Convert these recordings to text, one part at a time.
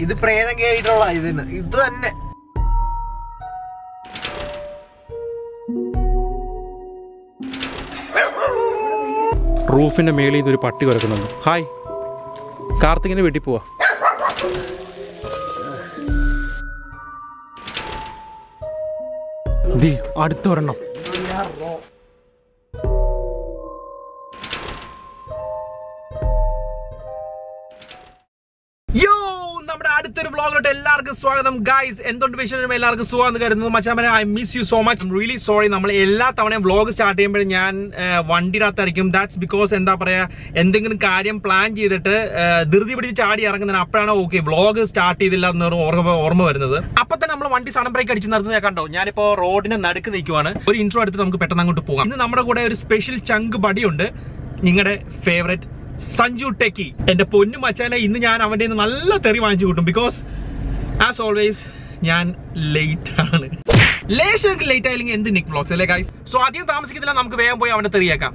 ഇത് പ്രേതം കേറിയിട്ടുള്ള ഇത് തന്നെ ഇത് തന്നെ. റൂഫിന്റെ മേളിൽ നിന്ന് ഒരു പട്ടി കിടക്കുന്നുണ്ട്. ഹായ്. കാർത്തികിന്റെ വീട്ടിൽ പോവാ. ദേ, സ്വാഗതം. ഗൈസ് എന്തുകൊണ്ട് വിഷയം എല്ലാവർക്കും സുഖം എന്ന് കരുതുന്നു മച്ചാമനെ I miss you so much really sorry നമ്മൾ എല്ലാ തവണയും വ്ളോഗ് സ്റ്റാർട്ട് ചെയ്യുമ്പോഴും ഞാൻ വണ്ടിയിടത്തായിരിക്കും ദാറ്റ്സ് ബിക്കോസ് എന്താ പറയുക എന്തെങ്കിലും കാര്യം പ്ലാൻ ചെയ്തിട്ട് ധൃതി പിടിച്ച് ചാടി ഇറങ്ങുന്നതിന് അപ്പോഴാണ് ഓക്കെ വ്ളോഗ് സ്റ്റാർട്ട് ചെയ്തില്ല എന്ന് ഓർമ്മ ഓർമ്മ വരുന്നത്. അപ്പൊ തന്നെ നമ്മൾ വണ്ടി സഡൻ ബ്രേക്ക് അടിച്ച് നിർത്തുന്നത് കണ്ടോ? ഞാനിപ്പോ റോഡിന് നടുക്ക് നിൽക്കുവാണ്. ഒരു ഇൻട്രോ എടുത്ത് നമുക്ക് പെട്ടെന്ന് അങ്ങോട്ട് പോകാം. ഇന്ന് നമ്മുടെ കൂടെ ഒരു സ്പെഷ്യൽ ചങ്ക് ബടിയുണ്ട് നിങ്ങളുടെ ഫേവറേറ്റ് സഞ്ജു ടെക്കി. എന്റെ പൊന്നു മച്ചാലെ ഇന്ന് ഞാൻ അവന്റെ നല്ല തെറി വാങ്ങിച്ചു കൂട്ടും. ബിക്കോസ് ആസ് ഓൾവേസ് ഞാൻ ലേറ്റ് ആണ്. ലേശം ലേറ്റ് ആയില്ലെങ്കിൽ എന്ത് നിക് വ്ലോഗ്സ് അല്ലേ ഗൈസ് സോ അധികം താമസിക്കുന്നില്ല നമുക്ക് വേഗം പോയി അവന്റെ തെറിയേക്കാം.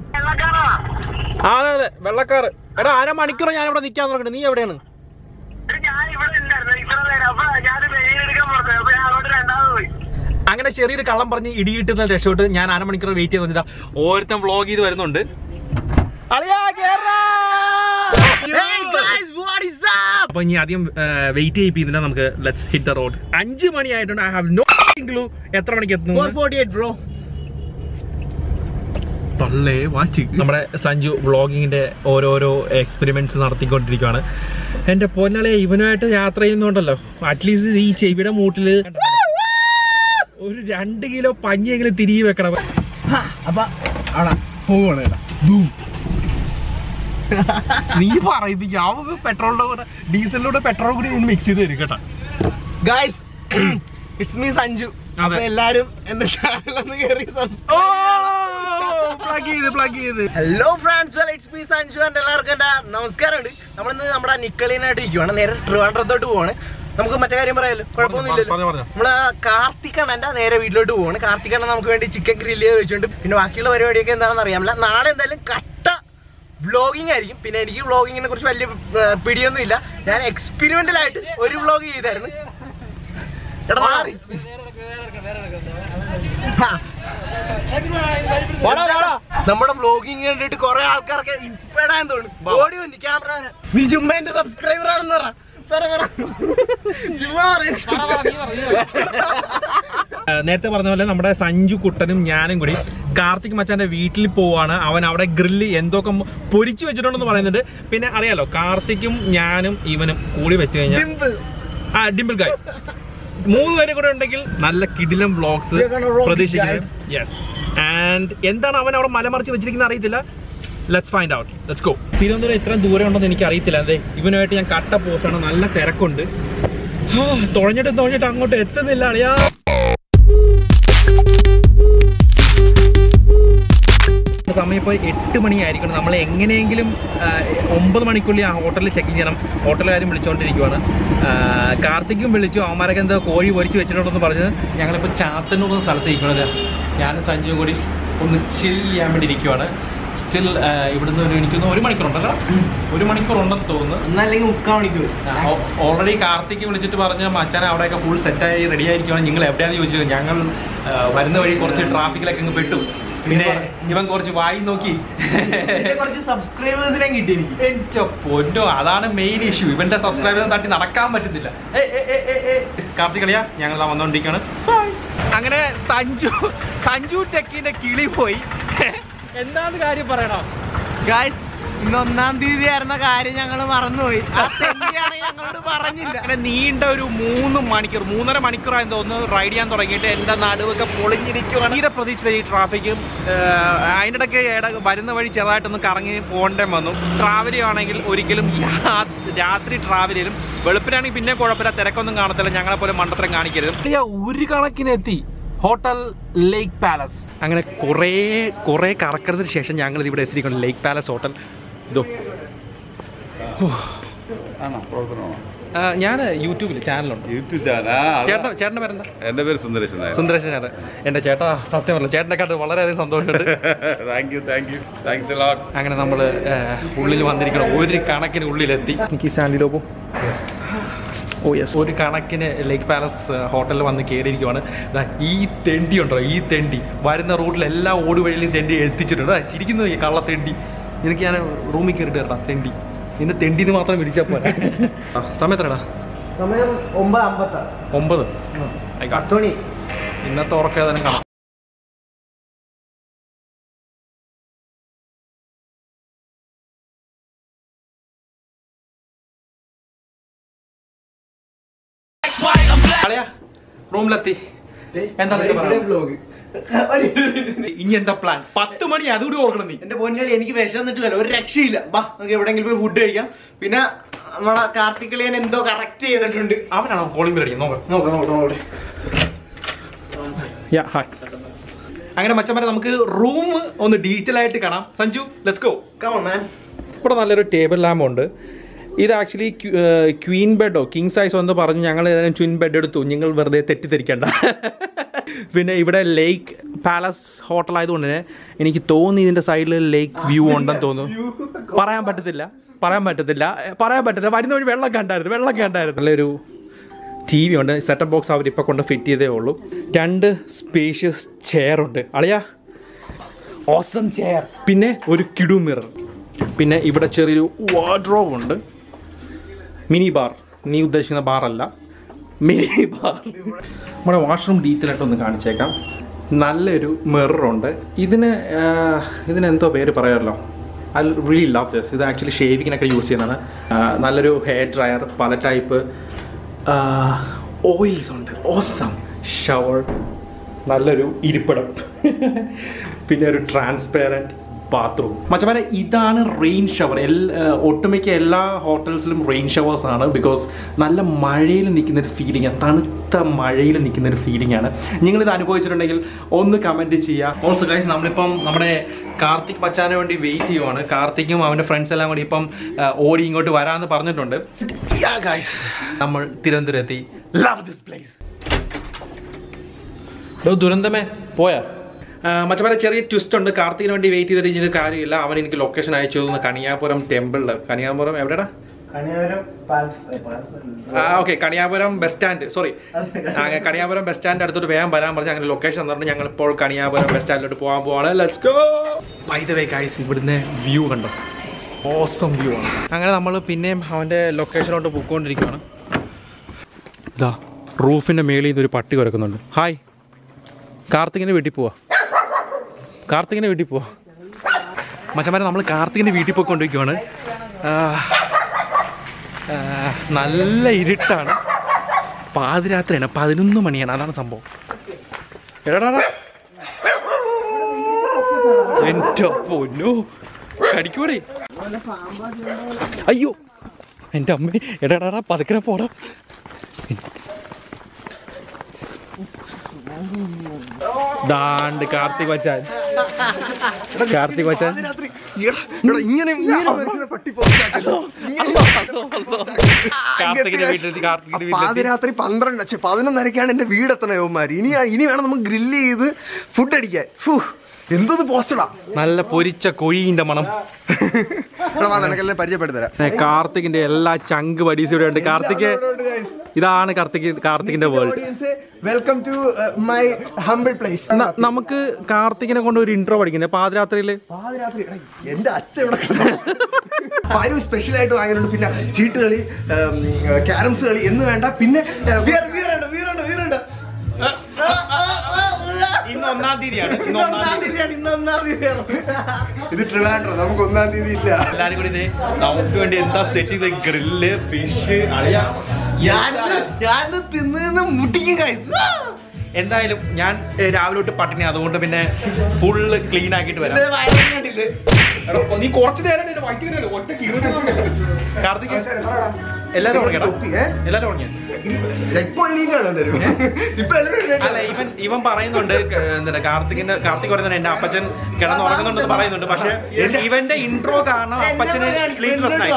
അതെ അതെ വെള്ളക്കാർ എടാ അര മണിക്കൂർ ഞാൻ ഇവിടെ നിൽക്കാൻ തുടങ്ങി നീ എവിടെയാണ്? അങ്ങനെ ചെറിയൊരു കള്ളം പറഞ്ഞ് ഇടിയിട്ട് രക്ഷപ്പെട്ട് ഞാൻ അരമണിക്കൂർ വെയിറ്റ് ചെയ്ത് വന്നിട്ടാ ഓരോരുത്തരും വ്ളോഗ് ചെയ്ത് വരുന്നുണ്ട്. അളിയാ, അപ്പൊ ഇനി ആദ്യം വെയിറ്റ് ചെയ്യിപ്പിക്കുന്നില്ല. നമുക്ക് ലെറ്റ്സ് ഹിറ്റ് ദ റോഡ് അഞ്ചു മണി ആയിട്ടുണ്ട് ഐ ഹാവ് നോ ക്ലൂ എത്ര മണിക്ക് എത്തുന്നു? തള്ളേ വാച്ച് നമ്മുടെ സഞ്ജു വ്ളോഗിങ്ങിന്റെ ഓരോരോ എക്സ്പെരിമെന്റ്സ് നടത്തിക്കൊണ്ടിരിക്കുകയാണ് എന്റെ പൊന്നാളെ ഇവനുമായിട്ട് യാത്ര ചെയ്യുന്നുണ്ടല്ലോ അറ്റ്ലീസ്റ്റ് ഈ ചെവിയുടെ മൂട്ടിൽ ഒരു രണ്ട് കിലോ പഞ്ഞിയെങ്കിലും തിരികെ വെക്കണം. അപ്പൊ പോവാണ് നീ പറയിപ്പിക്കും പെട്രോളിന്റെ കൂടെ ഡീസലിലൂടെ പെട്രോൾ കൂടി മിക്സ് ചെയ്ത് തരും കേട്ടോ. ഗായ്സ് ഇറ്റ്സ് മീ സഞ്ജു അപ്പൊ എല്ലാരും എന്റെ ചാനൽ ഒന്ന് കയറി hello friends it's me Sanju എന്റെ എല്ലാവർക്കും എന്റെ നമസ്കാരമുണ്ട്. നമ്മളിന്ന് നമ്മുടെ നിക്കളീനായിട്ട് ഇരിക്കുവാണ്. നേരെ ട്രിവാൻഡ്രത്തോട്ട് പോവാണ്. നമുക്ക് മറ്റേ കാര്യം പറയാലോ? കുഴപ്പമൊന്നുമില്ലല്ലോ. നമ്മൾ കാർത്തിക് നമ്മൾ കാർത്തികണ്ണന്റെ നേരെ വീട്ടിലോട്ട് പോവാണ്. കാർത്തികണ്ണൻ നമുക്ക് വേണ്ടി ചിക്കൻ ഗ്രില്ല് വെച്ചിട്ടുണ്ട്. പിന്നെ ബാക്കിയുള്ള പരിപാടിയൊക്കെ എന്താണെന്ന് അറിയാമല്ല. നാളെ എന്തായാലും കട്ട വ്ളോഗിങ് ആയിരിക്കും. പിന്നെ എനിക്ക് വ്ളോഗിങ്ങിനെ കുറിച്ച് വലിയ പിടിയൊന്നും ഇല്ല ഞാൻ എക്സ്പെരിമെന്റൽ ആയിട്ട് ഒരു വ്ളോഗ് ചെയ്തായിരുന്നു. എടാ മാറി. നമ്മുടെ വ്ളോഗിങ് കണ്ടിട്ട് കുറെ ആൾക്കാർക്ക് ഇൻസ്പയർഡ് ആയെന്ന് തോന്നുന്നു. ഓടി വന്നു ക്യാമറ നീ ചുമ്മാ എന്റെ സബ്സ്ക്രൈബർ ആണെന്ന് പറ. പറ. നേരത്തെ പറഞ്ഞ പോലെ നമ്മുടെ സഞ്ജു കുട്ടനും ഞാനും കൂടി കാർത്തിക് മച്ചാന്റെ വീട്ടിൽ പോവാണ്. അവൻ അവിടെ ഗ്രില്ല് എന്തൊക്കെ പൊരിച്ചു വെച്ചിട്ടുണ്ടെന്ന് പറയുന്നുണ്ട്. പിന്നെ അറിയാലോ കാർത്തിക്കും ഞാനും ഇവനും കൂടി വെച്ച് കഴിഞ്ഞാൽ ആ ഡിംപിൾ ഗായ് മൂന്ന് പേരും കൂടെ ഉണ്ടെങ്കിൽ നല്ല കിടിലം വ്ളോഗ്സ് പ്രതീക്ഷിക്കാം പ്രതീക്ഷിക്കുന്നത് യെസ് ആൻഡ് എന്താണ് അവൻ അവിടെ മലമറിച്ച് വെച്ചിരിക്കുന്നത് അറിയത്തില്ല? Let's find out let's go Thiruvananthapuram ഇത്രയും ദൂരം ഉണ്ടെന്ന് എനിക്ക് അറിയത്തില്ല. അതെ ഇവനുമായിട്ട് ഞാൻ കട്ട പോസാണ്. നല്ല തിരക്കുണ്ട്. തുഴഞ്ഞിട്ട് തുഴഞ്ഞിട്ട് അങ്ങോട്ട് എത്തുന്നില്ല അളിയാ. സമയം ഇപ്പോൾ എട്ട് മണിയായിരിക്കണം നമ്മൾ എങ്ങനെയെങ്കിലും ഒമ്പത് മണിക്കുള്ളിൽ ആ ഹോട്ടലിൽ ചെക്ക് ചെയ്യണം. ഹോട്ടലുകാരും വിളിച്ചുകൊണ്ടിരിക്കുവാണ് കാർത്തിക്കും വിളിച്ചു. അവന്മാരൊക്കെ എന്താ കോഴി പൊരിച്ച് വെച്ചിട്ടുണ്ടെന്ന് പറഞ്ഞത് ഞങ്ങളിപ്പോൾ ചാത്തന്നൂർ എന്ന സ്ഥലത്ത് ഇരിക്കുന്നത് ഞാനും സഞ്ജുവും കൂടി ഒന്ന് ചിൽ ചെയ്യാൻ വേണ്ടി ഇരിക്കുവാണ്. സ്റ്റിൽ ഇവിടുന്ന് ഒരു എനിക്കൊന്ന് ഒരു മണിക്കൂറുണ്ടല്ലോ. ഒരു മണിക്കൂറുണ്ടെന്ന് തോന്നുന്നു. എന്നല്ലെങ്കിൽ മുക്കാൽ മണിക്കൂർ. ഓൾറെഡി കാർത്തിക്ക് വിളിച്ചിട്ട് പറഞ്ഞ മച്ചാൻ അവിടെയൊക്കെ ഫുൾ സെറ്റായി റെഡി ആയിരിക്കുവാണ്. നിങ്ങൾ എവിടെയാണെന്ന് ചോദിച്ചു. ഞങ്ങൾ വരുന്ന വഴി കുറച്ച് ട്രാഫിക്കിലൊക്കെ അങ്ങ് പെട്ടു. പിന്നെ ഇവൻ കുറച്ച് വായി നോക്കി. കുറച്ച് സബ്സ്ക്രൈബേഴ്സിനെ കിട്ടി എനിക്ക് എന്റെ പൊന്നോ അതാണ് മെയിൻ ഇഷ്യൂ ഇവന്റെ സബ്സ്ക്രൈബേഴ്സ് തട്ടി നടക്കാൻ പറ്റുന്നില്ല. ഏ, ഏ, ഏ, ഏ, ഏ. കളിയാ ഞങ്ങൾ വന്നോണ്ടിരിക്കുകയാണ് അങ്ങനെ സഞ്ജു സഞ്ജു ടെക്കിന്റെ കിളി പോയി. എന്താണ് കാര്യം പറയണോ? ഗായ്സ് ഇന്ന് ഒന്നാം തീയതി ആയിരുന്ന കാര്യം ഞങ്ങൾ മറന്നുപോയി. ആ ഞങ്ങളോട് പറഞ്ഞില്ല. അങ്ങനെ നീണ്ട ഒരു മൂന്ന് മണിക്കൂർ മൂന്നര മണിക്കൂറായി തോന്നുന്നു റൈഡ് ചെയ്യാൻ തുടങ്ങിയിട്ട് എന്റെ നടുവൊക്കെ പൊളിഞ്ഞിരിക്കുകയാണ് തീരെ പ്രതീക്ഷിച്ച ഈ ട്രാഫിക്കും അതിന്റെ ഇടയ്ക്ക് ഇട വരുന്ന വഴി ചെറുതായിട്ടൊന്ന് കറങ്ങി പോകേണ്ടേ വന്നു. ട്രാവൽ ചെയ്യുകയാണെങ്കിൽ ഒരിക്കലും രാത്രി ട്രാവൽ ചെയ്യലും. വെളുപ്പിനാണെങ്കിൽ പിന്നെ കുഴപ്പമില്ല തിരക്കൊന്നും കാണത്തില്ല ഞങ്ങളെ പോലെ മണ്ടത്തരം കാണിക്കരുത്. ഒരു കണക്കിന് എത്തി ഹോട്ടൽ ലേക്ക് പാലസ്. അങ്ങനെ കുറേ കുറേ കറക്കറതിന് ശേഷം ഞങ്ങൾ ഇവിടെ എത്തിയിരിക്കുന്നത് ലേക്ക് പാലസ് ഹോട്ടൽ. ഇതോ ഞാൻ യൂട്യൂബിൽ ചാനലുണ്ട്. YouTube channel. ചേട്ടൻ ചേട്ടന്റെ പേരെന്താ? എന്റെ പേര് സുന്ദരേശൻ നായർ. സുന്ദരേശൻ ചേട്ടൻ എന്റെ ചേട്ടാ സത്യം പറഞ്ഞു ചേട്ടനെ കണ്ട് വളരെയധികം സന്തോഷമുണ്ട്. Thank you thank you thanks lot അങ്ങനെ നമ്മൾ ഉള്ളിൽ വന്നിരിക്കണം ഒരു കണക്കിന് ഉള്ളിലെത്തി. എനിക്ക് ഈ സ്റ്റാൻഡിലോ പോകും ഓ യെസ്. ഒരു കണക്കിന് ലേക്ക് പാലസ് ഹോട്ടലിൽ വന്ന് കയറിയിരിക്കുവാണ് ഈ തെണ്ടി ഉണ്ടോ ഈ തെണ്ടി. വരുന്ന റൂട്ടിൽ എല്ലാ ഓടുവഴിയിലും തെണ്ടി എത്തിച്ചിട്ടുണ്ട്. ചിരിക്കുന്നു ഈ കള്ള തെണ്ടി നിനക്ക് ഞാൻ റൂമിൽ കയറിട്ട് കേട്ടാ തെണ്ടി. നിന്നെ തെണ്ടിന്ന് മാത്രം വിളിച്ചാൽ പോലെ സമയത്തടാ സമയം ഒമ്പത് അമ്പത്താറ്. ഒമ്പത്. മണി ഇന്നത്തെ ഉറക്കം ഏതാനും കാണാം. റൂമിലെത്തി. എന്താ? വ്ലോഗ് ഇനി എന്താ പ്ലാൻ പത്ത് മണി അതുകൂടി ഓർക്കണം നീ. എന്റെ പൊന്നലി എനിക്ക് വിശന്നിട്ട് വല്ല ഒരു രക്ഷയില്ല. ബാ നമുക്ക് എവിടെയെങ്കിലും പോയി ഫുഡ് കഴിക്കാം. പിന്നെ നമ്മളെ കാർത്തികളിയൻ എന്തോ കറക്റ്റ് ചെയ്തിട്ടുണ്ട്. അവനാണോ കോളിംഗ് ബെൽ അടിക്കുന്നത് നോക്കാം നോക്കാം നോക്കാം. നോക്കട്ടെ യാ ഹായ് അങ്ങനെ മച്ചന്മാരെ നമുക്ക് റൂം ഒന്ന് ഡീറ്റെയിൽ ആയിട്ട് കാണാം. Sanju let's go come on man ഇവിടെ നല്ലൊരു ടേബിൾ ലാമ്പ് ഉണ്ട്. ഇത് ആക്ച്വലി ക്വീൻ ബെഡോ കിങ് സൈസോ എന്ന് പറഞ്ഞ് ഞങ്ങൾ ഏതായാലും ട്വിൻ ബെഡ് എടുത്തു. നിങ്ങൾ വെറുതെ തെറ്റിദ്ധരിക്കണ്ട. പിന്നെ ഇവിടെ ലേക്ക് പാലസ് ഹോട്ടൽ ആയതുകൊണ്ട് തന്നെ എനിക്ക് തോന്നി ഇതിന്റെ സൈഡിൽ ലേക്ക് വ്യൂ ഉണ്ടെന്ന് തോന്നുന്നു. പറയാൻ പറ്റത്തില്ല. പറയാൻ പറ്റത്തില്ല. പറയാൻ പറ്റത്തില്ല. വരുന്ന വഴി വെള്ളം കണ്ടായിരുന്നു. വെള്ളം കണ്ടായിരുന്നു. നല്ലൊരു ടി വി ഉണ്ട്. സെറ്റപ്പ് ബോക്സ് അവർ ഇപ്പോൾ കൊണ്ട് ഫിറ്റ് ചെയ്തേ ഉള്ളൂ. രണ്ട് സ്പേഷ്യസ് ചെയർ ഉണ്ട്. അളിയാ ഓസം ചെയർ പിന്നെ ഒരു കിടു മിറർ പിന്നെ ഇവിടെ ചെറിയൊരു വാർഡ്രോബ് ഉണ്ട്. മിനി ബാർ നീ ഉദ്ദേശിക്കുന്ന ബാർ അല്ല. മിനി ബാർ നമ്മുടെ വാഷ്റൂം ഡീറ്റെയിൽ ആയിട്ട് ഒന്ന് കാണിച്ചേക്കാം. നല്ലൊരു മിററുണ്ട് ഇതിന് ഇതിനെന്തോ പേര് പറയാമല്ലോ? ഐ റിയലി ലവ് ദിസ് ഇത് ആക്ച്വലി ഷേവിങ്ങിനൊക്കെ യൂസ് ചെയ്യുന്നതാണ്. നല്ലൊരു ഹെയർ ഡ്രയർ പല ടൈപ്പ് ഓയിൽസ് ഉണ്ട്. ഓസം ഷവർ നല്ലൊരു ഇരിപ്പിടം. പിന്നെ ഒരു ട്രാൻസ്പെറന്റ് ബാത്റൂം മച്ചമാരെ ഇതാണ് റെയിൻ ഷവർ എൽ ഒട്ടുമിക്ക എല്ലാ ഹോട്ടൽസിലും റെയിൻ ഷവേഴ്സ് ആണ് ബിക്കോസ് നല്ല മഴയിൽ നിൽക്കുന്ന ഒരു ഫീലിംഗ് ആണ്. തണുത്ത മഴയിൽ നിൽക്കുന്ന ഒരു ഫീലിംഗ് ആണ്. നിങ്ങളിത് അനുഭവിച്ചിട്ടുണ്ടെങ്കിൽ ഒന്ന് കമന്റ് ചെയ്യുക ഓൾസോ ഗൈസ് നമ്മളിപ്പം നമ്മുടെ കാർത്തിക് മച്ചാനെ വേണ്ടി വെയിറ്റ് ചെയ്യുവാണ്. കാർത്തിക്കും അവന്റെ ഫ്രണ്ട്സ് എല്ലാം കൂടി ഇപ്പം ഓടി ഇങ്ങോട്ട് വരാമെന്ന് പറഞ്ഞിട്ടുണ്ട്. ഗൈസ് നമ്മൾ തിരുവനന്തപുരത്തി ലവ് ദിസ് പ്ലേസ് ദുരന്തമേ പോയാ? മച്ചമാരെ ചെറിയ ട്വിസ്റ്റ് ഉണ്ട്. കാർത്തികിന് വേണ്ടി വെയിറ്റ് ചെയ്തിട്ട് ഇനി കാര്യമില്ല. അവൻ എനിക്ക് ലൊക്കേഷൻ അയച്ചു തന്നു. കണിയാപുരം ടെമ്പിളിൽ കണിയാപുരം എവിടെടാ? ആ okay Kaniyapuram bus stand sorry Kaniyapuram bus stand അടുത്തോട്ട് വേഗം വരാൻ പറഞ്ഞു അങ്ങനെ ലൊക്കേഷൻ തന്നിട്ട് ഞങ്ങൾ ഇപ്പോൾ കണിയാപുരം ബസ് സ്റ്റാൻഡിലോട്ട് പോകാൻ പോവാണ്. Let's go by the way guys ഇവിടുന്ന് വ്യൂ കണ്ടോ? ഓസം വ്യൂ ആണ്. അങ്ങനെ നമ്മൾ പിന്നെയും അവന്റെ ലൊക്കേഷനിലോട്ട് പോയിക്കൊണ്ടിരിക്കുകയാണ് ഇതാ റൂഫിന്റെ മേളിൽ ഇതൊരു പട്ടി കുരക്കുന്നുണ്ട് ഹായ് കാർത്തികിന്റെ വീട്ടിൽ പോവാ. കാർത്തികിന്റെ വീട്ടിൽ പോ. മച്ചന്മാരെ നമ്മൾ കാർത്തികിന്റെ വീട്ടിൽ പോയിക്കൊണ്ടിരിക്കുവാണ്. നല്ല ഇരുട്ടാണ്. പാതിരാത്രിയാണ് പതിനൊന്ന് മണിയാണ്. അതാണ് സംഭവം. എടാടാ എന്റെ പൊന്നു കടിക്കൂടെ. അയ്യോ എന്റെ അമ്മ എടാടാ പതുക്കര പോടാ. ദാണ്ട് കാർത്തിക് വച്ചാൻ. കാർത്തിക് വച്ചാൻ. ഇങ്ങനെ. കാർത്തികിന്റെ വീട്ടിലെത്തി കാർത്തികിന്റെ വീട്ടിലെത്തി. പാതിരാത്രി പന്ത്രണ്ട് ഛെ, പതിനൊന്നരക്കാണ് എന്റെ വീടെത്തണ യവന്മാർ ഇനി ഇനി വേണം നമുക്ക് ഗ്രില്ല് ചെയ്ത് ഫുഡ് അടിക്കാൻ. ഫു, എന്തത് പോസ്റ്റഡാ നല്ല പൊരിച്ച കൊഴിന്റെ മണം. നിനക്കെല്ലാം പരിചയപ്പെടുത്തരാം. കാർത്തികിന്റെ എല്ലാ ചങ്ക് പടീസ് ഇവിടെ ഉണ്ട്. കാർത്തിക് ഇതാണ് Karthik കാർത്തികിന്റെ world welcome to my humble place നമുക്ക് കാർത്തികിനെ കൊണ്ട് ഒരു ഇന്റർവ്യൂ പഠിക്കുന്നത്. പാതിരാത്രിയിൽ? പാതിരാത്രി എടാ, എന്റെ അച്ഛൻ ഇവിടെ ആരും സ്പെഷ്യൽ ആയിട്ട് വാങ്ങിയിട്ടുണ്ട്. പിന്നെ ചീട്ട് കളി ക്യാരംസ് കളി എന്ന് വേണ്ട. പിന്നെ വീര- വീറുണ്ട്, വീറുണ്ട്, വീറുണ്ട്. ഇന്ന് ഒന്നാം തീയതിയാണ്. ഇന്ന് ഒന്നാം തീയതിയാണ്, ഇന്ന് ഒന്നാം തീയതിയാണ്. ഇത് ട്രിവാൻഡ്രം നമുക്ക് ഒന്നാം തീയതി ഇല്ല. എല്ലാരും കൂടി നമുക്ക് വേണ്ടി എന്താ സെറ്റ് ചെയ്ത ഗ്രില്ല് ഫിഷ് അറിയാ ഞാനിത് തിന്ന് മുട്ടിക്കും guys. എന്തായാലും ഞാൻ രാവിലെ തൊട്ട് പട്ടിണി. അതുകൊണ്ട് പിന്നെ ഫുള്ള് ക്ലീൻ ആക്കിയിട്ട് വരാം. നീ കുറച്ച് നേരം ഒറ്റ കാർത്തിക്? എല്ലാരും അല്ല ഇവൻ ഇവൻ പറയുന്നുണ്ട് എന്താ കാർത്തികിന്റെ കാർത്തിക് പറയുന്നുണ്ട് എന്റെ അപ്പച്ചൻ കിടന്നുറങ്ങുന്നുണ്ടെന്ന് പറയുന്നുണ്ട്. പക്ഷെ ഇവന്റെ ഇൻട്രോ കാരണം അപ്പച്ചന് സ്ലീപ്ലെസ് ആയി.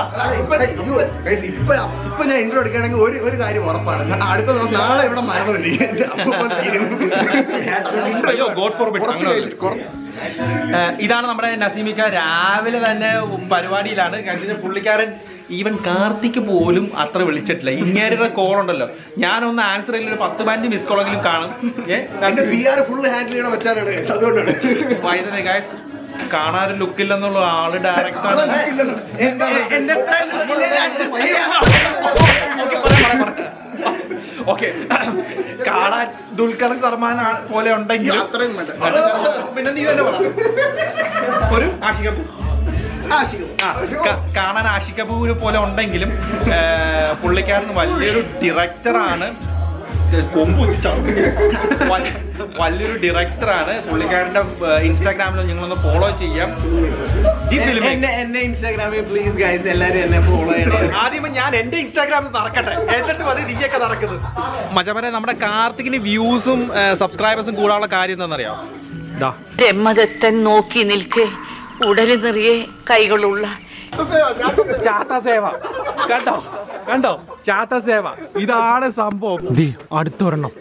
ഇപ്പൊ ഞാൻ ഇൻട്രോ എടുക്കുകയാണെങ്കിൽ ഒരു ഒരു കാര്യം ഉറപ്പാണ്. ഞാൻ അടുത്ത ദിവസം നാളെ ഇവിടെ മരണം ഗോഡ് ഫോർ കുറച്ച് കഴിഞ്ഞിട്ട് കുറ- ഏഹ് ഇതാണ് നമ്മുടെ നസീമിക്ക രാവിലെ തന്നെ പരിപാടിയിലാണ് കാരണം പുള്ളിക്കാരൻ ഈവൻ കാർത്തിക്ക് പോലും അത്ര വിളിച്ചിട്ടില്ല ഇങ്ങേരുടെ കോൾ ഉണ്ടല്ലോ ഞാനൊന്ന് ആൻസർ ഒരു പത്ത് പതിനഞ്ച് മിസ് കോളെങ്കിലും കാണും അതുകൊണ്ടാണ് ഗായ്സ് കാണാൻ ലുക്കില്ലെന്നുള്ള ആൾ ഡയറക്റ്റാണ് ഓക്കെ. കാണാൻ ദുൽഖർ സൽമാൻ പോലെ ഉണ്ടെങ്കിൽ അത്രയും. പിന്നെ നീ തന്നെ പറ. ഒരു ആഷിക കാണാൻ ആഷിക പോലെ ഉണ്ടെങ്കിലും പുള്ളിക്കാരൻ വലിയൊരു ഡയറക്ടറാണ് കൊമ്പ് വലിയൊരു ഡയറക്ടറാണ് പുള്ളിക്കാരന്റെ ഇൻസ്റ്റാഗ്രാമിൽ നിങ്ങളൊന്ന് ഫോളോ ചെയ്യാം. ഈ ഫിലിം എന്നെ ഇൻസ്റ്റാഗ്രാമിൽ പ്ലീസ് ഗൈസ് എല്ലാരും എന്നെ ഫോളോ ചെയ്യണം. ആദ്യം ഞാൻ എന്റെ ഇൻസ്റ്റാഗ്രാമിൽ നടക്കട്ടെ. എന്നിട്ട് മതി നീയൊക്കെ നടക്കുന്നത്. മച്ചമനെ നമ്മുടെ കാർത്തികിന് വ്യൂസും സബ്സ്ക്രൈബേഴ്സും കൂടാനുള്ള കാര്യം എന്താണെന്നറിയാം? ദാ. ബ്രഹ്മദത്തൻ നോക്കി നിൽക്കേ ഉടൽ നിറയെ കൈകളുള്ള ചാത്ത സേവ. കണ്ടോ? കണ്ടോ? ചാത്ത സേവ. ഇതാണ് സംഭവം. അടുത്തൊരെണ്ണം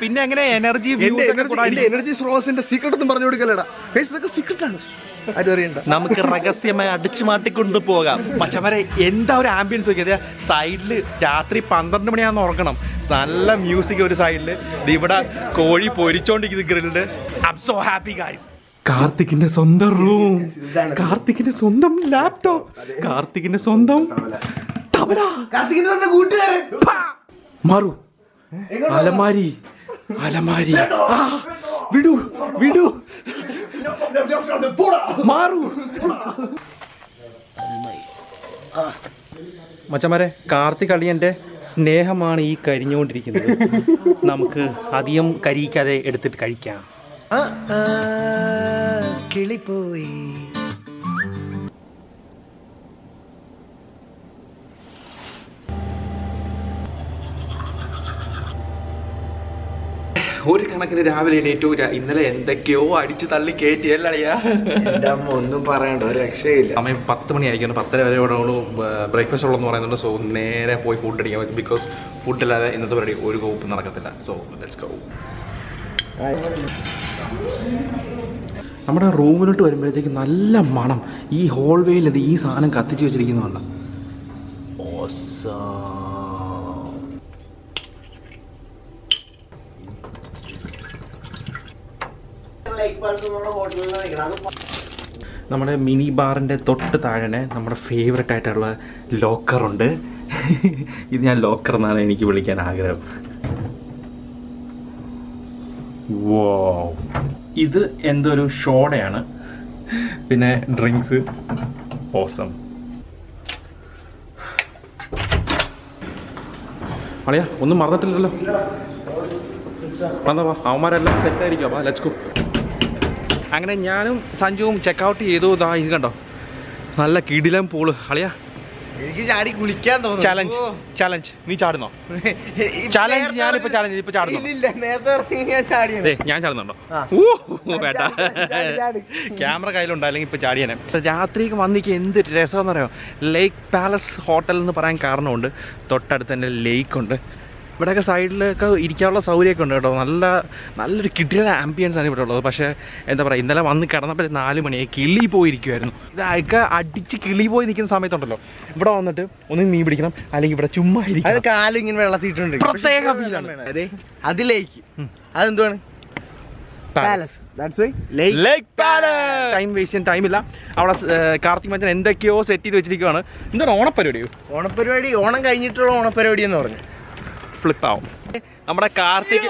പിന്നെ എങ്ങനെ എനർജി എനർജി സ്രോതസിന്റെ സ്രോസിന്റെ സീക്രട്ട് ഒന്നും പറഞ്ഞു കൊടുക്കലടാ ഇതൊക്കെ സീക്രട്ട് ആണ്. ആരും അറിയണ്ട. നമുക്ക് രഹസ്യമായി അടിച്ചു മാറ്റിക്കൊണ്ട് പോകാം. മച്ചവരെ എന്താ ഒരു ആംബിയൻസ് നോക്കിയത്? സൈഡിൽ രാത്രി പന്ത്രണ്ട് മണിയാന്ന് ഉറങ്ങണം. നല്ല മ്യൂസിക് ഒരു സൈഡിൽ ഇവിടെ കോഴി പൊരിച്ചോണ്ടിരിക്കുന്നത് grill I so happy guys കാർത്തിക്കിന്റെ സ്വന്തം റൂം കാർത്തിക്കിന്റെ സ്വന്തം ലാപ്ടോപ്പ് കാർത്തിക്കിന്റെ സ്വന്തം കാർത്തികിന്റെ കൂട്ടുകാരൻ. മാറു. അലമാരി. അലമാരി. ആ, വിടു മാറു മാറൂ. മച്ചമാരെ കാർത്തിക് അളിയന്റെ സ്നേഹമാണ് ഈ കരിഞ്ഞുകൊണ്ടിരിക്കുന്നത്. നമുക്ക് അധികം കരിയിക്കാതെ എടുത്തിട്ട് കഴിക്കാം. കിളിപ്പോയി. ഒരു കണക്കിന് രാവിലെ എണീറ്റു. ഇന്നലെ എന്തൊക്കെയോ അടിച്ചു തള്ളി കേറ്റി അല്ലടയാ അമ്മ ഒന്നും പറയണ്ട ഒരു രക്ഷയില്ല. സമയം പത്ത് മണി ആയിരിക്കും പത്തര വരെ ഇവിടെ ബ്രേക്ക്ഫാസ്റ്റ് ഉള്ളതെന്ന് പറയുന്നുണ്ട്. സോ നേരെ പോയി ഫുഡ് അടിക്കാൻ ബിക്കോസ് ഫുഡ് അല്ലാതെ ഇന്നത്തെ പരിപാടി ഒരു കോപ്പ് നടക്കത്തില്ല. സോ ലെറ്റ്സ് ഗോ നമ്മുടെ റൂമിലോട്ട് വരുമ്പോഴത്തേക്ക് നല്ല മണം. ഈ ഹോൾവേയിൽ ഇത് ഈ സാധനം കത്തിച്ച് വെച്ചിരിക്കുന്നുണ്ട് നമ്മുടെ മിനി ബാറിന്റെ തൊട്ട് താഴെ നമ്മുടെ ഫേവററ്റ് ആയിട്ടുള്ള ലോക്കറുണ്ട് ഇത് ഞാൻ ലോക്കർ എന്നാണ് എനിക്ക് വിളിക്കാൻ ആഗ്രഹം. വോ ഇത് എന്തൊരു ഷോഡയാണ് പിന്നെ ഡ്രിങ്ക്സ് ഓസം അളിയാ ഒന്നും മറന്നിട്ടില്ലല്ലോ. വന്നവാ അവന്മാരെല്ലാം സെറ്റ് ആയിരിക്കും. അപ്പോൾ ലെറ്റ്സ് ഗോ അങ്ങനെ ഞാനും സഞ്ജുവും ചെക്ക് ഔട്ട് ചെയ്തു. ഇതാ ഇത് കണ്ടോ? നല്ല കിടിലം പൂൾ അളിയാ. എനിക്ക് ചാടി കുളിക്കാൻ തോന്നുന്നു. ചാലഞ്ച് ചാലഞ്ച് നീ ചാടുന്നോ? ചാലഞ്ച് ഞാനിപ്പോ ചാലഞ്ച് ഇപ്പൊ ചാടുന്നു? ഞാൻ ചാടുന്നുണ്ടോ. വേണ്ട. ക്യാമറ കയ്യിലുണ്ട് അല്ലെങ്കിൽ ഇപ്പൊ ചാടിയനെ. രാത്രിക്ക് വന്നിക്ക് എന്ത് രസമെന്ന് പറയാം ലേക്ക് പാലസ് ഹോട്ടൽ എന്ന് പറയാൻ കാരണമുണ്ട്. തൊട്ടടുത്ത് തന്നെ ലേക്ക് ഉണ്ട്. ഇവിടെയൊക്കെ സൈഡിലൊക്കെ ഇരിക്കാനുള്ള സൗകര്യമൊക്കെ ഉണ്ട് കേട്ടോ. നല്ല നല്ലൊരു കിട്ടിയ ആംബിയൻസ് ആണ് ഇവിടെ ഉള്ളത് പക്ഷേ എന്താ പറയുക ഇന്നലെ വന്ന് കിടന്നപ്പോൾ നാല് മണിയായി കിളി പോയിരിക്കുമായിരുന്നു ഇതൊക്കെ അടിച്ച് കിളി പോയി നിൽക്കുന്ന സമയത്തുണ്ടല്ലോ. ഇവിടെ വന്നിട്ട് ഒന്ന് മീൻ പിടിക്കണം അല്ലെങ്കിൽ ഇവിടെ ചുമ്മാ അത് ഇരിക്കണം ഇങ്ങനെ വെള്ളത്തിട്ടുണ്ട് പ്രത്യേക ഫീലാണ് അതിലേക്ക്. പാലസ് പാലസ് ടൈം വേസ്റ്റ് ചെയ്യാൻ ടൈമില്ല അവിടെ കാർത്തിക് മച്ചൻ എന്തൊക്കെയോ സെറ്റ് ചെയ്ത് വെച്ചിരിക്കുവാണ്. എന്താണ് ഓണപ്പരിപാടിയോ ഓണപരിപാടി ഓണം കഴിഞ്ഞിട്ടുള്ള ഓണപരിപാടി എന്ന് പറഞ്ഞു. ഫ്ലിപ്പ് ആവും നമ്മുടെ കാർത്തിക്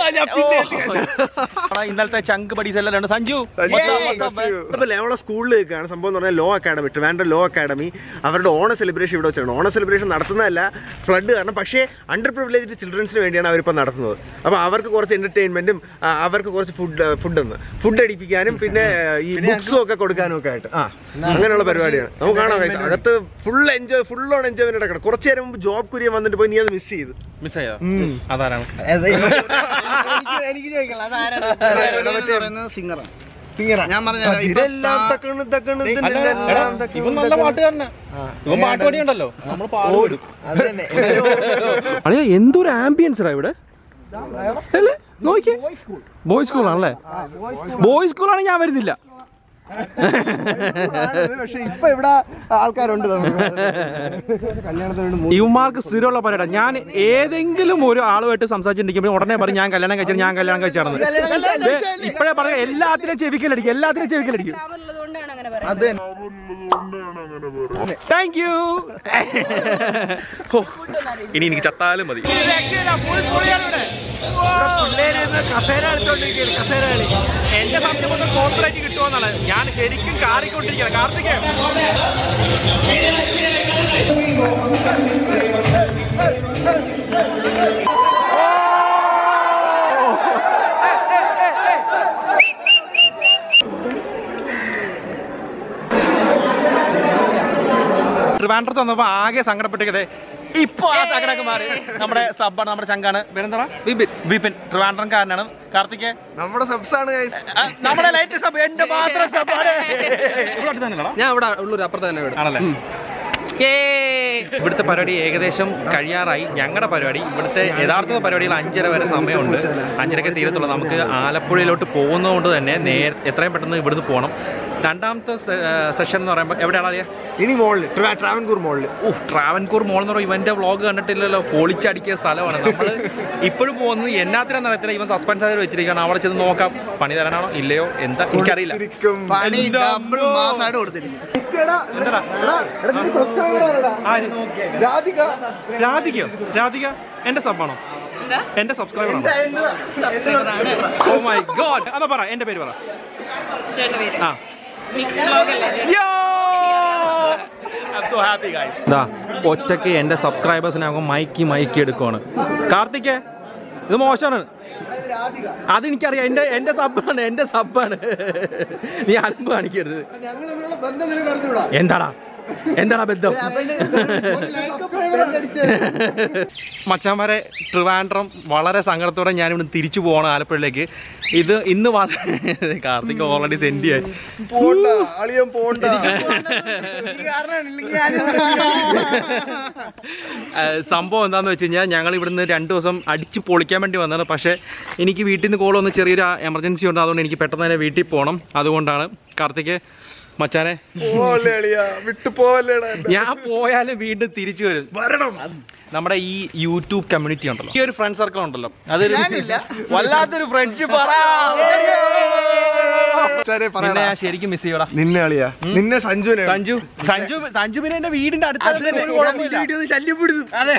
ഇന്നലത്തെ ചങ്ക് പഠിച്ച എല്ലാം ഉണ്ട്. സഞ്ജു സ്കൂളിൽ നിൽക്കുകയാണ് സംഭവം എന്ന് പറഞ്ഞാൽ law academy Trivandrum law academy. അവരുടെ ഓണ സെലിബ്രേഷൻ ഇവിടെ വെച്ചാണ്. ഓണ സെലിബ്രേഷൻ നടത്തുന്നതല്ല ഫ്ലഡ് കാരണം പക്ഷേ അണ്ടർ പ്രിവിലേജ്ഡ് ചിൽഡ്രൻസിന് വേണ്ടിയാണ് അവരിപ്പോൾ നടത്തുന്നത്. അപ്പോൾ അവർക്ക് കുറച്ച് എന്റർടൈൻമെന്റും അവർക്ക് കുറച്ച് ഫുഡ് ഫുഡ് ഒന്ന് ഫുഡ് അടിപ്പിക്കാനും പിന്നെ ഈ ബുക്സും ഒക്കെ കൊടുക്കാനും ഒക്കെ ആയിട്ട്. ആ അങ്ങനെയുള്ള പരിപാടിയാണ്. നമുക്ക് കാണാം. അകത്ത് full enjoy full on enjoyment കിടക്കണം കുറച്ച് നേരം മുമ്പ് ജോബ് കുര്യൻ വന്നിട്ട് പോയി നീ അത് മിസ് ചെയ്ത്. മിസ് ചെയ്തോ അതാരാണ്? എനിക്ക് എനിക്ക് ചോദിക്കണം അതാരാണ് സിംഗറാണ്. സിംഗറാണ് ഞാൻ പറഞ്ഞ ഇതെല്ലാം തക്കണ് തക്കണ് അല്ല, ഇതിലെല്ലാം ഇവൻ നല്ല തക്കണ്. പാട്ടുകാരനാ. ഇവൻ പാട്ട് പാടിയുണ്ടല്ലോ നമ്മൾ പാടും. അത് തന്നെ അളിയ എന്തൊരു ആംബിയൻസ് ഇവിടെ? അല്ലേ? നോക്കിയേ. ബോയ്സ് സ്കൂൾ ആണല്ലേ? ബോയ്സ് ആണെങ്കിൽ ഞാൻ വരുന്നില്ല. പക്ഷെ ഇപ്പൊ ഇവിടെ ആൾക്കാരുണ്ട് ഇവന്മാർക്ക് സ്ഥിരമുള്ള പരിപാടി. ഞാൻ ഏതെങ്കിലും ഒരു ആളുമായിട്ട് സംസാരിച്ചിട്ടുണ്ടെങ്കിൽ ഉടനെ പറയും ഞാൻ കല്യാണം കഴിച്ചു ഞാൻ കല്യാണം കഴിച്ചാണെന്ന് ഇപ്പോഴേ പറയാം എല്ലാത്തിനും ചെവിക്കലടിക്കും എല്ലാത്തിനും ചെവിക്കലടിക്കും. ഉള്ളതുകൊണ്ടാണ് അങ്ങനെ പറയുന്നത് താങ്ക് യു ഇനി എനിക്ക് ചത്താലും മതി. കസേര കളിച്ചോണ്ടിരിക്കുകയാണ് കസേര കളി. എന്റെ സംശയം കൊണ്ട് കോർപ്പറേറ്റ് കിട്ടുമെന്നാണ്. ഞാൻ ശരിക്കും കാറിക്കൊണ്ടിരിക്കുന്നത് കാർത്തികേ. ട്രിവാൻഡ്രത്ത് വന്നപ്പോ ആകെ സങ്കടപ്പെട്ടിരിക്കതേ ഇപ്പൊ ആ സങ്കടമൊക്കെ മാറി. നമ്മുടെ സബ്ബാണ് നമ്മുടെ ചങ്കാണ്. വിപിൻ. വിപിൻ ട്രിവാൻഡ്രംകാരനാണ്. കാർത്തികേ. നമ്മുടെ സബ്സാണ് നമ്മുടെ ലൈറ്റ് സബ് എന്റെ മാത്രം സബാണ് ഞാൻ ഇവിടെ ഉള്ളൂർ അപ്പുറത്ത് തന്നെ വീട് ആണല്ലേ? ഇവിടുത്തെ പരിപാടി ഏകദേശം കഴിയാറായി. ഞങ്ങളുടെ പരിപാടി ഇവിടുത്തെ യഥാർത്ഥ പരിപാടിയിൽ അഞ്ചര വരെ സമയമുണ്ട്. അഞ്ചരയ്ക്ക് തീരത്തുള്ളൂ നമുക്ക് ആലപ്പുഴയിലോട്ട് പോകുന്നതുകൊണ്ട് തന്നെ നേരെ എത്രയും പെട്ടെന്ന് ഇവിടുന്ന് പോകണം രണ്ടാമത്തെ സെഷൻ എന്ന് പറയുമ്പോൾ എവിടെയാണ് അറിയാം ഇനി മോളിൽ ട്രാ- ട്രാവൻകൂർ മോളിൽ ഓ ട്രാവൻകൂർ മോൾ എന്ന് പറയുമ്പോൾ ഇവന്റെ വ്ളോഗ് കണ്ടിട്ടില്ലല്ലോ പൊളിച്ചടിക്കിയ സ്ഥലമാണ്. നമ്മൾ ഇപ്പോഴും പോകുന്നത് എന്നാത്തിനാന്ന് അറിയത്തില്ല ഇവൻ സസ്പെൻസ് ആയി വെച്ചിരിക്കുകയാണ്. അവിടെ ചെന്ന് നോക്കാം പണി തരാനാണോ ഇല്ലയോ എന്താ എനിക്കറിയില്ല? രാധിക. രാധിക എന്റെ സബ്ബാണോ എന്റെ സബ്സ്ക്രൈബർ ആണോ? ഓ മൈ ഗോഡ് അതാ പറ എന്റെ പേര് പറ. ആ. സോ ഹാപ്പി ഗൈസ് ഒറ്റയ്ക്ക് എന്റെ സബ്സ്ക്രൈബേഴ്സിനെ അവൻ മൈക്കി മൈക്കി എടുക്കുവാണ്. കാർത്തിക് ഇത് മോശമാണ്. അതെനിക്കറിയാം എന്റെ എന്റെ സബ്ബാണ് എന്റെ സബ്ബാണ് നീ അലമ്പ് കാണിക്കരുത്. എന്താടാ? എന്താടാ ബന്ധം? മച്ചാമാരെ ട്രിവാൻഡ്രം വളരെ സങ്കടത്തോടെ ഞാനിവിടെ തിരിച്ചു പോകണം ആലപ്പുഴയിലേക്ക്. ഇത് ഇന്ന് കാർത്തിക് ഓൾറെഡി സെൻഡ് ചെയ്യാൻ സംഭവം എന്താന്ന് വെച്ച് കഴിഞ്ഞാൽ ഞങ്ങൾ ഇവിടുന്ന് രണ്ട് ദിവസം അടിച്ചു പൊളിക്കാൻ വേണ്ടി വന്നതാണ്. പക്ഷേ എനിക്ക് വീട്ടിൽ നിന്ന് കോൾ വന്ന് ചെറിയൊരു എമർജൻസി ഉണ്ട്. അതുകൊണ്ട് എനിക്ക് പെട്ടെന്ന് തന്നെ വീട്ടിൽ പോകണം അതുകൊണ്ടാണ് കാർത്തിക് മച്ചാനെ. ഞാൻ പോയാലും വീണ്ടും തിരിച്ചു വരും. വരണം. നമ്മുടെ ഈ യൂട്യൂബ് കമ്മ്യൂണിറ്റി ഉണ്ടല്ലോ. ഈ ഒരു ഫ്രണ്ട് സർക്കിൾ ഉണ്ടല്ലോ. അതൊരു വല്ലാത്തൊരു ഫ്രണ്ട്ഷിപ്പ് നിന്നെ പറയടാ. ഞാൻ ശരിക്കും മിസ് ചെയ്യടാ. നിന്നെ അളിയ നിന്നെ സഞ്ജു സഞ്ജു സഞ്ജു പിന്നെ എന്റെ വീടിന്റെ അടുത്ത്. ശല്യപ്പെടുത്തും. അതെ.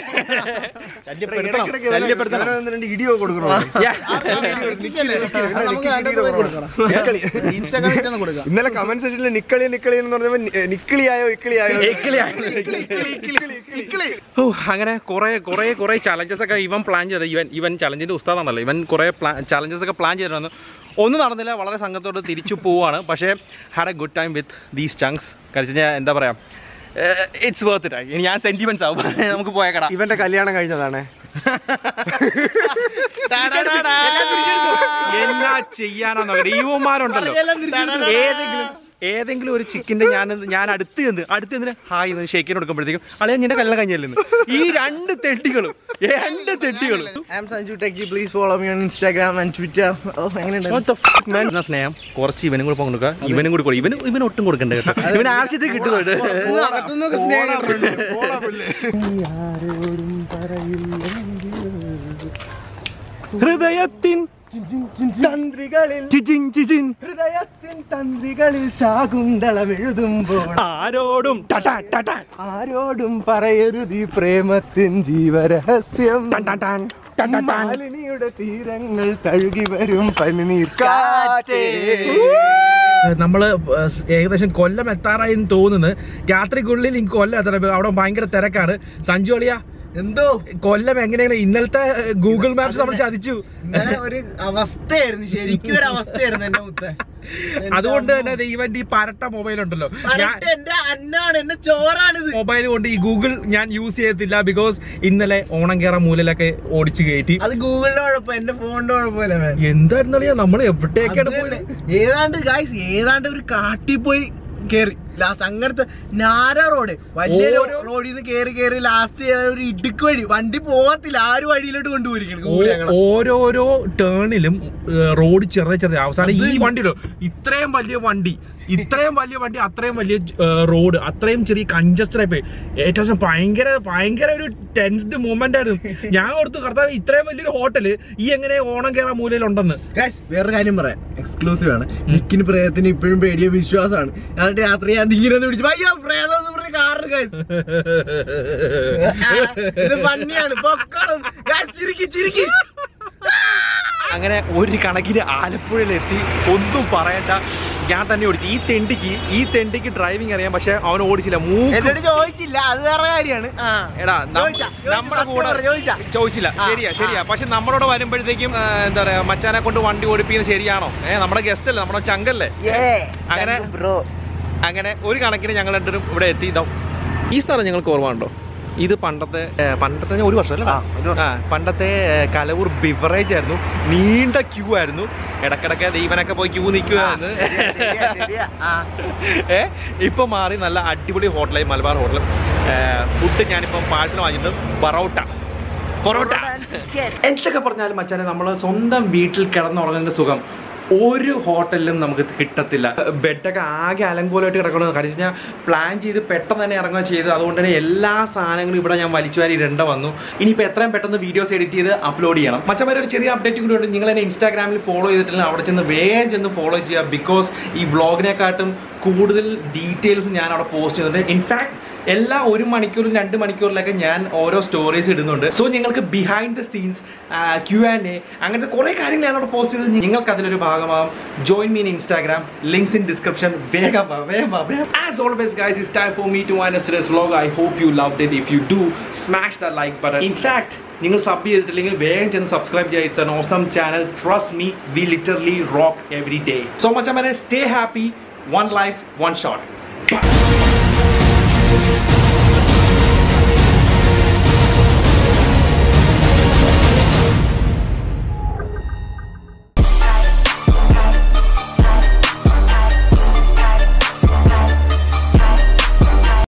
ഇന്നലെ കമന്റ് സെക്ഷനിൽ നിക്കളി നിക്കളി എന്ന് പറഞ്ഞപ്പോ നിക്കിളിയായോ ഇക്കിളിയായോ? ഓ അങ്ങനെ കുറെ കുറെ കുറെ ചലഞ്ചസ് ഒക്കെ ഇവൻ പ്ലാൻ ചെയ്തു ഇവൻ ഇവൻ ചലഞ്ചിന്റെ ഉസ്താദാണല്ലോ ഇവൻ കുറെ ചലഞ്ചസ് ഒക്കെ പ്ലാൻ ചെയ്തിരുന്നു ഒന്നും നടന്നില്ല വളരെ സംഘത്തോട് തിരിച്ചു പോവുകയാണ് പക്ഷേ had a good time with these chunks കഴിച്ച് ഞാൻ എന്താ പറയാ? ഇറ്റ്സ് വർത്ത് ഇറ്റ് ഇനി ഞാൻ സെന്റിമെന്റ്സ് ആവും. നമുക്ക് പോയേക്കടാ ഇവന്റെ കല്യാണം കഴിഞ്ഞതാണ്. എന്നാ ചെയ്യാനാന്ന് ദൈവന്മാരുണ്ടല്ലോ ഏതെങ്കിലും ഏതെങ്കിലും ഒരു ചിക്കിന്റെ ഞാൻ ഞാൻ അടുത്ത് ചെന്ന് അടുത്ത് ചെന്ന് ഹായ് എന്ന് ഷേക്കിന് കൊടുക്കുമ്പോഴത്തേക്കും അളിയാ നിന്റെ കല്യാണം കഴിഞ്ഞല്ലെന്ന് ഈ രണ്ട് തെട്ടികളും രണ്ട് തെട്ടികളും please follow me on Instagram and Twitter സ്നേഹം കുറച്ച് ഇവനും കൂടെ കൊടുക്കുക ഇവനും കൂടി കൊടുക്കും. ഇവനും ഇവന് ഒട്ടും കൊടുക്കണ്ട കേട്ടോ. ഇവന് ആവശ്യത്തിൽ കിട്ടുന്നുണ്ട്. ഹൃദയത്തിൻ തന്ത്രികളിൽ ഹൃദയത്തിൻ തന്ത്രികളിൽ ശാകുന്തളം എഴുതുമ്പോൾ ആരോടും ടടാ ടടാ ആരോടും പറയരുതി പ്രേമത്തിൻ ജീവരഹസ്യം. മാലിനിയുടെ തീരങ്ങൾ തഴുകി വരും പനിനീർ കാറ്റേ. നമ്മൾ ഏകദേശം കൊല്ലം എത്താറായി തോന്നുന്നു. രാത്രിക്കുള്ളിൽ എനിക്ക് കൊല്ലം എത്തണം. അവിടെ ഭയങ്കര തിരക്കാണ്. സഞ്ജു അളിയ എന്തോ? കൊല്ലം എങ്ങനെയാണ്? ഇന്നലത്തെ ഗൂഗിൾ മാപ്സ് നമ്മൾ ചതിച്ചു. ഒരു അവസ്ഥയായിരുന്നു. ശരിക്കും ഒരു അവസ്ഥയായിരുന്നു എന്റെ മുത്ത. അതുകൊണ്ട് തന്നെ ദൈവന്റെ ഇവന്റെ ഈ പരട്ട മൊബൈൽ ഉണ്ടല്ലോ. എന്റെ അന്നാണ് എന്റെ ചോറാണിത്. മൊബൈൽ കൊണ്ട് ഈ ഗൂഗിൾ ഞാൻ യൂസ് ചെയ്യത്തില്ല ബിക്കോസ് ഇന്നലെ ഓണം കേറ മൂലയിലൊക്കെ ഓടിച്ചു കയറ്റി അത് ഗൂഗിളിന്റെ കുഴപ്പം എന്റെ ഫോണിന്റെ കുഴപ്പമില്ല man. നമ്മൾ എവിടേക്കാണ്. ഏതാണ്ട് ഗായ്സ് ഏതാണ്ട് ഒരു കാട്ടിൽ പോയി കേറി. ലാസ്റ്റ് അങ്ങനത്തെ നാര റോഡ് വലിയ റോഡിൽ നിന്ന് കേറി കേറി ലാസ്റ്റ് ഒരു ഇടുക്ക് വഴി. വണ്ടി പോകത്തില്ല ആ ഒരു വഴിയിലോട്ട് കൊണ്ടുപോയിരിക്കണം. ഓരോരോ ടേണിലും റോഡ് ചെറിയ ചെറിയ അവസാനം ഈ വണ്ടിയിലോ ഇത്രയും വലിയ വണ്ടി. ഇത്രയും വലിയ വണ്ടി അത്രയും വലിയ റോഡ് അത്രയും ചെറിയ കൺജസ്റ്റഡ് ആയി പോയി. ഏറ്റവും ഭയങ്കര ഭയങ്കര ഒരു ടെൻസ്ഡ് മൂവ്മെന്റ് ആയിരുന്നു. ഞാൻ ഓർത്തു കർത്താവ് ഇത്രയും വലിയൊരു ഹോട്ടൽ ഈ എങ്ങനെ ഓണം കയറാൻ മൂലയിൽ ഉണ്ടെന്ന് വേറൊരു കാര്യം പറയാം. എക്സ്ക്ലൂസീവ് ആണ്. നിക്കിന് പ്രേതത്തിന് ഇപ്പോഴും പേടിയ വിശ്വാസമാണ്. എന്നിട്ട് രാത്രി ഞാൻ ധീരെ അയ്യോ പ്രേതം എന്ന് പറഞ്ഞ കാറിന് ഇത് പന്നിയാണ്. പൊക്കണം Guys, ചിരിക്കി ചിരിക്ക്. അങ്ങനെ ഒരു കണക്കിന് ആലപ്പുഴയിലെത്തി ഒന്നും പറയണ്ട. ഞാൻ തന്നെ ഓടിച്ചു. ഈ തെണ്ടിക്ക് ഈ തെണ്ടിക്ക് ഡ്രൈവിംഗ് അറിയാം പക്ഷെ അവൻ ഓടിച്ചില്ല. മൂക്ക് എന്നോട് ചോദിച്ചില്ല. അത് വേറെ കാര്യമാണ്. എടാ നമ്മുടെ കൂടെ ചോദിച്ചില്ല. ശരിയാ ശരിയാ. പക്ഷെ നമ്മളോട് വരുമ്പോഴത്തേക്കും എന്താ പറയാ മച്ചാനെ കൊണ്ട് വണ്ടി ഓടിപ്പിക്കുന്നത് ശരിയാണോ? ഏഹ് നമ്മുടെ ഗസ്റ്റ് അല്ലേ? നമ്മുടെ ചങ്കല്ലേ? അങ്ങനെ അങ്ങനെ ഒരു കണക്കിന് ഞങ്ങൾ രണ്ടും ഇവിടെ എത്തി. ഈ സ്ഥലം ഞങ്ങൾക്ക് ഓർമ്മയുണ്ടോ ഇത് പണ്ടത്തെ പണ്ടത്തെ ഒരു വർഷം. അല്ലേ പണ്ടത്തെ കലവൂർ ബിവറേജ് ആയിരുന്നു. നീണ്ട ക്യൂ ആയിരുന്നു. ഇടക്കിടക്ക് ദൈവനൊക്കെ പോയി ക്യൂ നിൽക്കുകയാണ് ഏ ഇപ്പൊ മാറി നല്ല അടിപൊളി ഹോട്ടലായി മലബാർ ഹോട്ടൽ ഫുഡ് ഞാനിപ്പം പാഴ്സൽ വാങ്ങിയിട്ടുണ്ട്. ബറോട്ട പൊറോട്ട. എന്തൊക്കെ പറഞ്ഞാലും മച്ചാനെ നമ്മൾ സ്വന്തം വീട്ടിൽ കിടന്നുറങ്ങുന്ന സുഖം. ഒരു ഹോട്ടലിലും നമുക്ക് കിട്ടത്തില്ല. ബെഡൊക്കെ ആകെ അലങ്കോലമായിട്ട് കിടക്കണം കാര്യം കഴിഞ്ഞാൽ പ്ലാൻ ചെയ്ത് പെട്ടെന്ന് തന്നെ ഇറങ്ങുക ചെയ്തു. അതുകൊണ്ട് തന്നെ എല്ലാ സാധനങ്ങളും ഇവിടെ ഞാൻ വലിച്ചു വാരി ഇടേണ്ട വന്നു. ഇനിയിപ്പോൾ എത്രയും പെട്ടെന്ന് വീഡിയോസ് എഡിറ്റ് ചെയ്ത് അപ്ലോഡ് ചെയ്യണം. മച്ചമാരെ ഒരു ചെറിയ അപ്ഡേറ്റ് കൂടി ഉണ്ട്. നിങ്ങൾ എന്നെ ഇൻസ്റ്റാഗ്രാമിൽ ഫോളോ ചെയ്തിട്ടില്ല അവിടെ ചെന്ന് വേഗം ചെന്ന് ഫോളോ ചെയ്യുക. ബിക്കോസ് ഈ വ്ളോഗിനെക്കാട്ടും കൂടുതൽ ഡീറ്റെയിൽസ് ഞാൻ അവിടെ പോസ്റ്റ് ചെയ്യുന്നുണ്ട് ഇൻഫാക്ട് എല്ലാ ഒരു മണിക്കൂറും രണ്ട് മണിക്കൂറിലൊക്കെ ഞാൻ ഓരോ സ്റ്റോറീസ് ഇടുന്നുണ്ട്. സോ നിങ്ങൾക്ക് behind the scenes Q and A അങ്ങനത്തെ കുറേ കാര്യങ്ങൾ അവിടെ പോസ്റ്റ് ചെയ്ത് നിങ്ങൾക്ക് അതിലൊരു ഭാഗമാവും. Join me Instagram links in description വേഗം വേഗം as always guys is time for me to vlog I hope you love it if you do smash the like button in fact നിങ്ങൾ സബ് ചെയ്തിട്ടില്ലെങ്കിൽ വേഗം ചെന്ന് subscribe ചെയ്യുക it's an awesome channel trust me we literally rock every day so much അമ്മനെ stay happy one life one shot